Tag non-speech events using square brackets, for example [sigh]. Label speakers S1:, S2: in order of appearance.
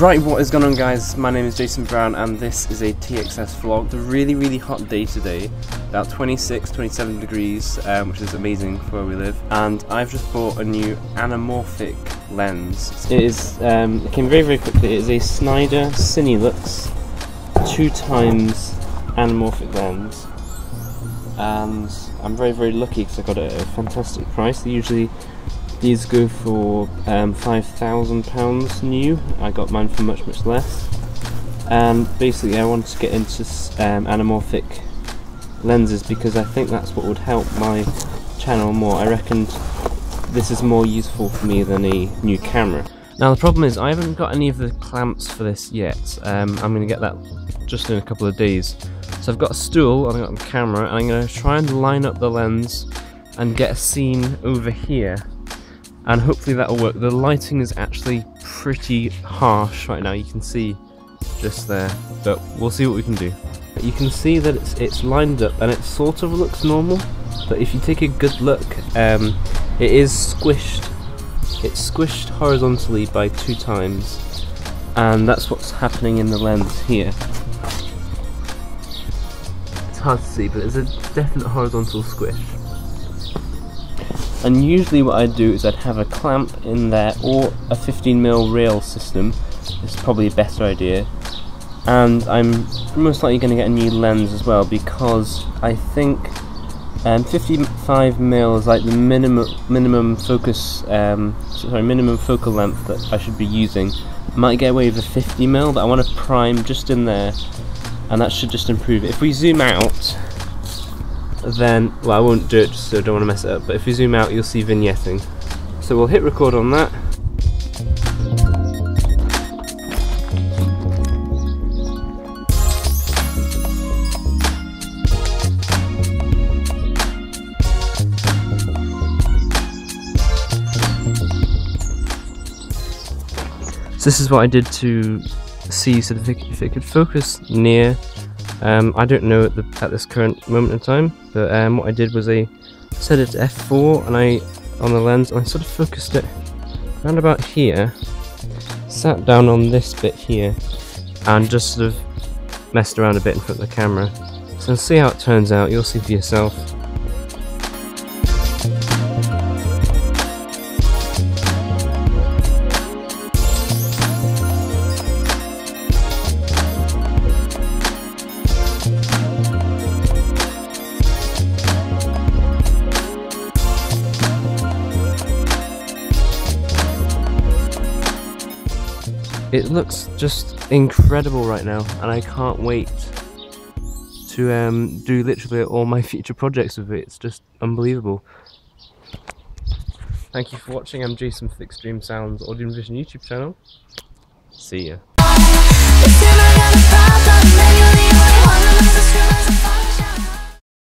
S1: Right, what is going on guys? My name is Jason Brown and this is a TXS vlog. A really, really hot day today, about 26, 27 degrees, um, which is amazing for where we live. And I've just bought a new anamorphic lens. It is, um, it came very, very quickly. It is a Schneider Cinelux two times anamorphic lens. And I'm very, very lucky because I got it at a fantastic price. They usually these go for um, £5,000 new. I got mine for much, much less. And basically, I wanted to get into um, anamorphic lenses because I think that's what would help my channel more. I reckon this is more useful for me than a new camera. Now the problem is I haven't got any of the clamps for this yet. Um, I'm going to get that just in a couple of days. So I've got a stool and I've got a camera and I'm going to try and line up the lens and get a scene over here and hopefully that'll work. The lighting is actually pretty harsh right now, you can see just there, but we'll see what we can do. You can see that it's, it's lined up and it sort of looks normal, but if you take a good look, um, it is squished. It's squished horizontally by two times, and that's what's happening in the lens here. It's hard to see, but there's a definite horizontal squish and usually what I'd do is I'd have a clamp in there or a 15mm rail system. It's probably a better idea. And I'm most likely going to get a new lens as well because I think um, 55mm is like the minimum minimum focus um, sorry minimum focal length that I should be using. Might get away with a 50mm but I want to prime just in there. And that should just improve it. If we zoom out then, well I won't do it just so I don't want to mess it up, but if you zoom out you'll see vignetting. So we'll hit record on that. So this is what I did to see of if it could focus near um, I don't know at, the, at, this current moment in time, but um, what I did was I set it to f4 and I on the lens and I sort of focused it around about here, sat down on this bit here, and just sort of messed around a bit in front of the camera. So see how it turns out, you'll see for yourself. It looks just incredible right now, and I can't wait to um, do literally all my [laughs] future projects with it. It's just unbelievable. Thank you for watching. I'm Jason for the Xtremesoundz Audio and Vision YouTube channel. See ya.